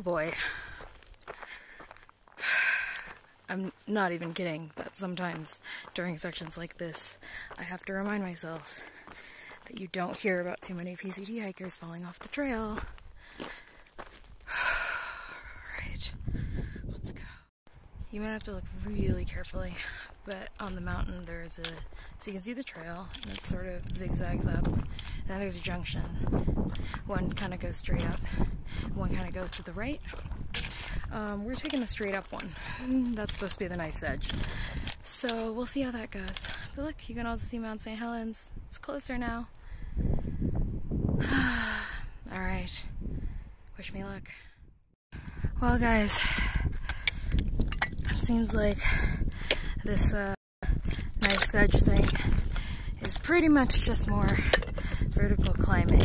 Oh boy. I'm not even kidding that sometimes during sections like this, I have to remind myself that you don't hear about too many PCT hikers falling off the trail. Alright, let's go. You might have to look really carefully, but on the mountain there's a, so you can see the trail, and it sort of zigzags up, and then there's a junction. One kind of goes straight up, one kind of goes to the right. Um, we're taking the straight up one. That's supposed to be the Knife's Edge. So we'll see how that goes. But look, you can also see Mount St. Helens. It's closer now. Alright. Wish me luck. Well, guys, it seems like this uh, Knife's Edge thing is pretty much just more vertical climbing.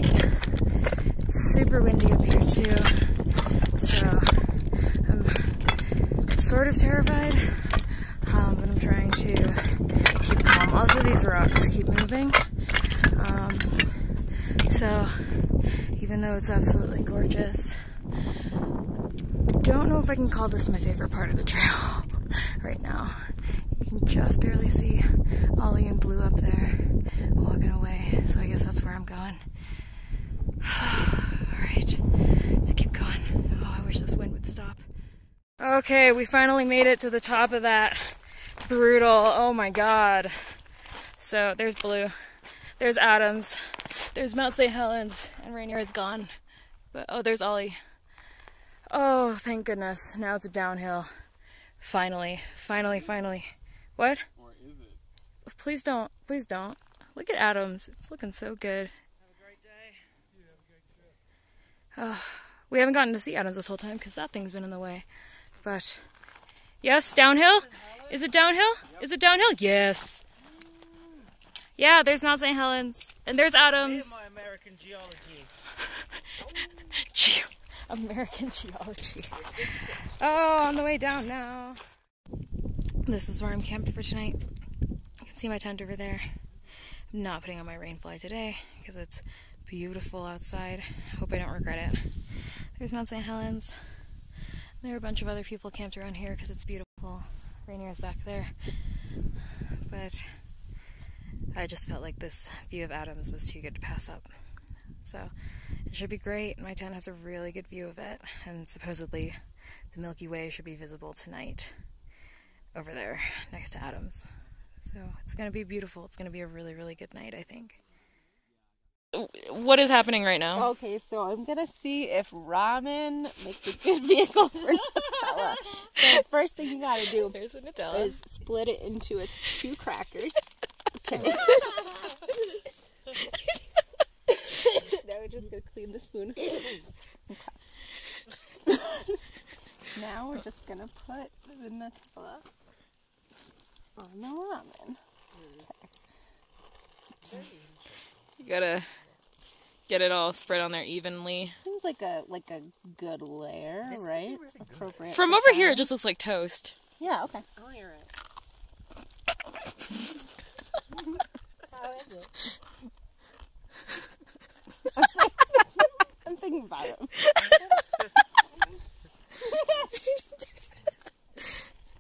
It's super windy up here, too. So I'm sort of terrified, um, but I'm trying to keep calm. Also, these rocks keep moving. Um, so, even though it's absolutely gorgeous, I don't know if I can call this my favorite part of the trail right now. Just barely see Ollie and Blue up there walking away, so I guess that's where I'm going. Alright, let's keep going. Oh, I wish this wind would stop. Okay, we finally made it to the top of that brutal, oh my god. So there's Blue, there's Adams, there's Mount St. Helens, and Rainier is gone. But oh, there's Ollie. Oh, thank goodness. Now it's a downhill. Finally, finally, finally. What? Or is it? Please don't. Please don't. Look at Adams. It's looking so good. Have a great day. You have a great trip. Oh, we haven't gotten to see Adams this whole time because that thing's been in the way. But yes, downhill. Is it downhill? Is it downhill? Yes. Yeah, there's Mount St. Helens and there's Adams. my American geology. Ge- American geology. Oh, on the way down now. This is where I'm camped for tonight. You can see my tent over there. I'm not putting on my rainfly today because it's beautiful outside. Hope I don't regret it. There's Mount St. Helens. There are a bunch of other people camped around here because it's beautiful. Rainier's back there. But I just felt like this view of Adams was too good to pass up. So it should be great. My tent has a really good view of it, and supposedly the Milky Way should be visible tonight over there next to Adams. So it's going to be beautiful. It's going to be a really, really good night, I think. What is happening right now? Okay, so I'm gonna see if ramen makes a good vehicle for Nutella. so the first thing you gotta do There's a Nutella. is split it into its two crackers. Okay. now we're just gonna clean the spoon. Okay. now we're just gonna put the Nutella on the ramen. You gotta get it all spread on there evenly. Seems like a like a good layer, This could be right? really good. From over here, it just looks like toast. yeah. Okay. Oh, you're right. How is it? I'm thinking about it.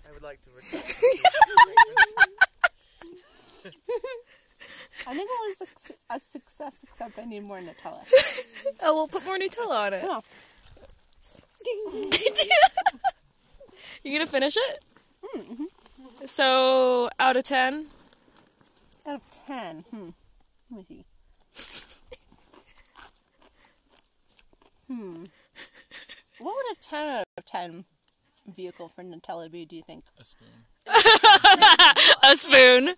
I would like to retract. I think it was a, a success, except I need more Nutella. Oh, we'll put more Nutella on it. Oh. you gonna finish it? So, out of 10? Out of ten. Hmm. Let me see. Hmm. What would a ten out of ten vehicle for Nutella be? Do you think? A spoon. A spoon.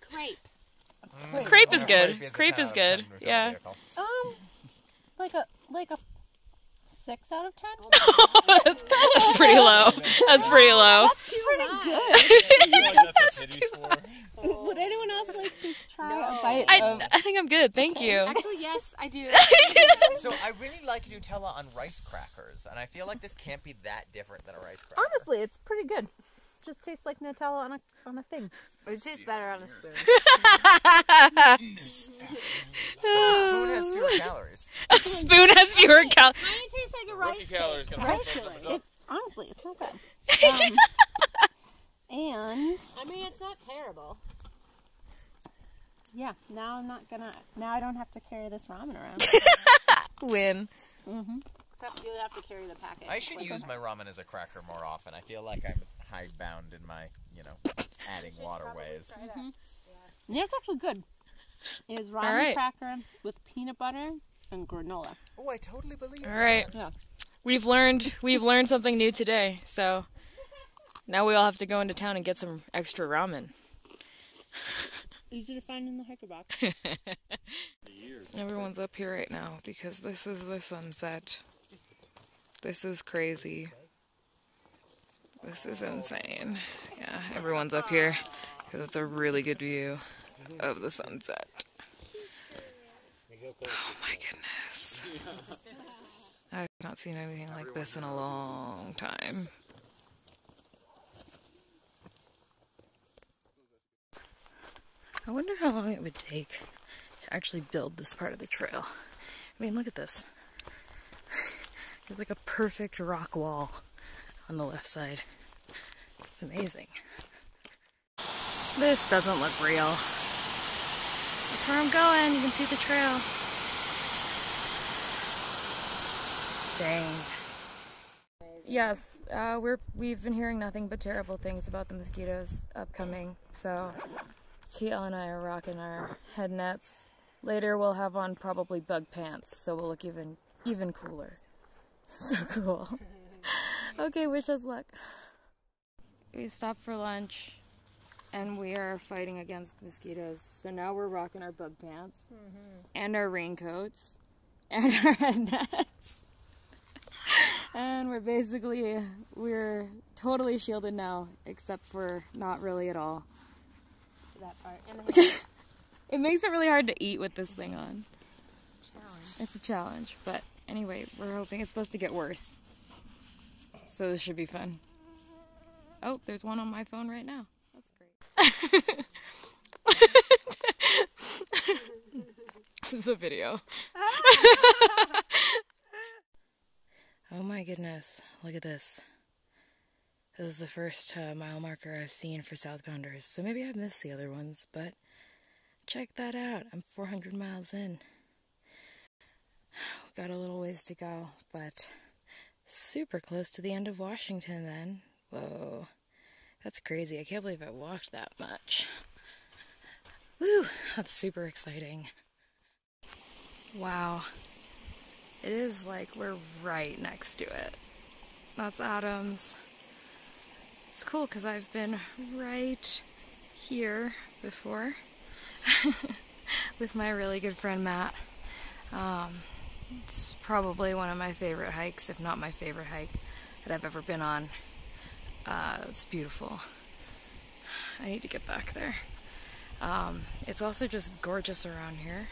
Crepe. Crepe is good. maybe Crepe is good. Yeah. Um, like a like a six out of ten. That's pretty low. That's pretty low. Too Pretty high. good. I feel like that's a would anyone else like to try No. a bite I, of? I think I'm good. Thank you. Actually, yes, I do. So I really like Nutella on rice crackers, and I feel like this can't be that different than a rice cracker. Honestly, it's pretty good. Just tastes like Nutella on a on a thing. It tastes better on a spoon. a spoon has fewer calories. A spoon has fewer cal. Mine tastes like a rice calories cake. gonna Actually. it up. it's not bad. Um, and I mean, it's not terrible. yeah, now I'm not gonna. Now I don't have to carry this ramen around. Win. mm-hmm. Except you'll have to carry the packet. I should use my ramen as a cracker more often. I feel like I'm hidebound in my, you know, adding waterways. Mm-hmm. Yeah, it's actually good. It is ramen right. cracker with peanut butter and granola. Oh, I totally believe All right. Yeah. We've learned we've learned something new today. So now we all have to go into town and get some extra ramen. Easy to find in the hiker box. Everyone's up here right now because this is the sunset. This is crazy. This is insane. Yeah, everyone's up here because it's a really good view of the sunset. Oh my goodness. I've not seen anything like this in a long time. I wonder how long it would take to actually build this part of the trail. I mean, look at this. It's like a perfect rock wall on the left side. It's amazing. This doesn't look real. That's where I'm going. You can see the trail. Dang. Yes, uh, we're we've been hearing nothing but terrible things about the mosquitoes upcoming. So TL and I are rocking our head nets. Later we'll have on probably bug pants, so we'll look even even cooler. So cool. Okay, wish us luck. We stopped for lunch and we are fighting against mosquitoes. So now we're rocking our bug pants mm-hmm. and our raincoats and our head nets. and we're basically we're totally shielded now, except for not really at all. that part. And It makes it really hard to eat with this thing on. It's a challenge. It's a challenge, but anyway, we're hoping it's supposed to get worse. So this should be fun. Oh, there's one on my phone right now. That's great. this is a video. oh my goodness, look at this. This is the first uh, mile marker I've seen for Southbounders, so maybe I've missed the other ones, but check that out. I'm 400 miles in. Got a little ways to go, but super close to the end of Washington then. Whoa. That's crazy. I can't believe I walked that much. Woo! That's super exciting. Wow. It is like we're right next to it. That's Adams. It's cool because I've been right here before with my really good friend Matt. Um, it's probably one of my favorite hikes, if not my favorite hike that I've ever been on. Uh, it's beautiful. I need to get back there. Um, it's also just gorgeous around here.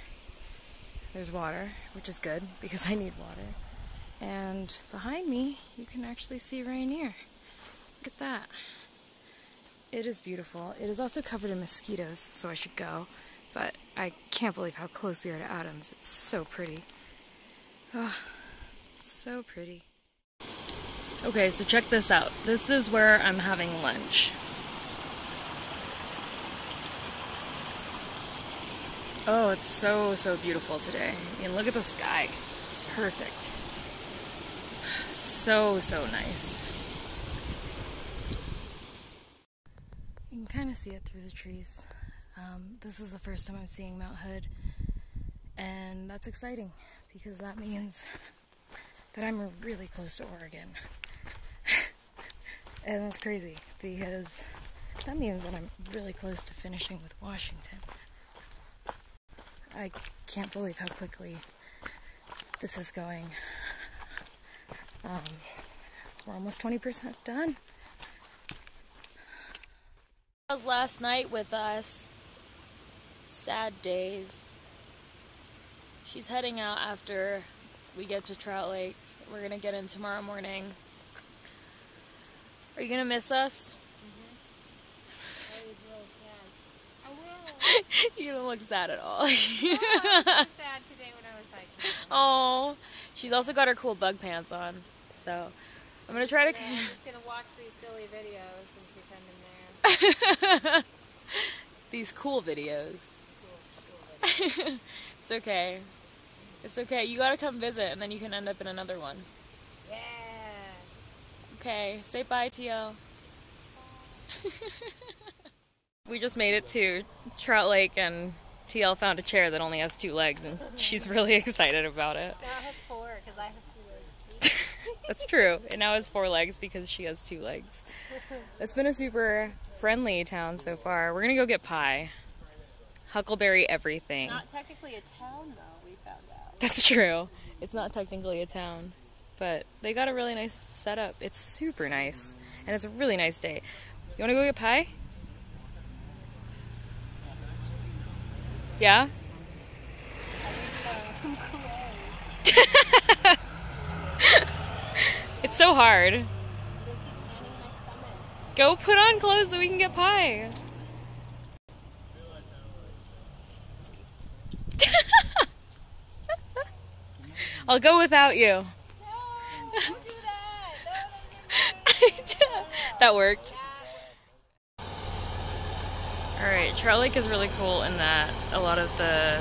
There's water, which is good because I need water. And behind me, you can actually see Rainier. Look at that. It is beautiful. It is also covered in mosquitoes, so I should go. But I can't believe how close we are to Adams. It's so pretty. Oh, so pretty. Okay, so check this out. This is where I'm having lunch. Oh, it's so, so beautiful today. I mean, look at the sky. It's perfect. So, so nice. You can kind of see it through the trees. Um, this is the first time I'm seeing Mount Hood, and that's exciting because that means that I'm really close to Oregon. and that's crazy because that means that I'm really close to finishing with Washington. I can't believe how quickly this is going. Um, we're almost 20% done. was last night with us. Sad days. She's heading out after we get to Trout Lake. We're gonna get in tomorrow morning. Are you gonna miss us? Mm-hmm. you don't look sad at all. sad today when I was hiking. oh, she's also got her cool bug pants on. So I'm gonna try to. Yeah, I'm just gonna watch these silly videos and pretend I'm there. These cool videos. Cool, cool video. It's okay. It's okay. You gotta come visit, and then you can end up in another one. Yeah. Okay. Say bye, TL. we just made it to Trout Lake, and TL found a chair that only has two legs, and she's really excited about it. Now it has four because I have two legs. That's true. It now has four legs because she has two legs. It's been a super friendly town so far. We're gonna go get pie. Huckleberry everything. Not technically a town though. That's true. It's not technically a town, but they got a really nice setup. It's super nice, and it's a really nice day. You want to go get pie? Yeah? It's so hard. Go put on clothes so we can get pie. I'll go without you. No, don't do that. That worked. Alright, Trout Lake is really cool in that a lot of the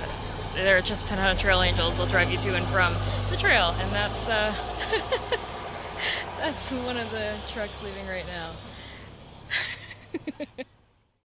there are just a ton of trail angels they'll drive you to and from the trail and that's uh that's one of the trucks leaving right now.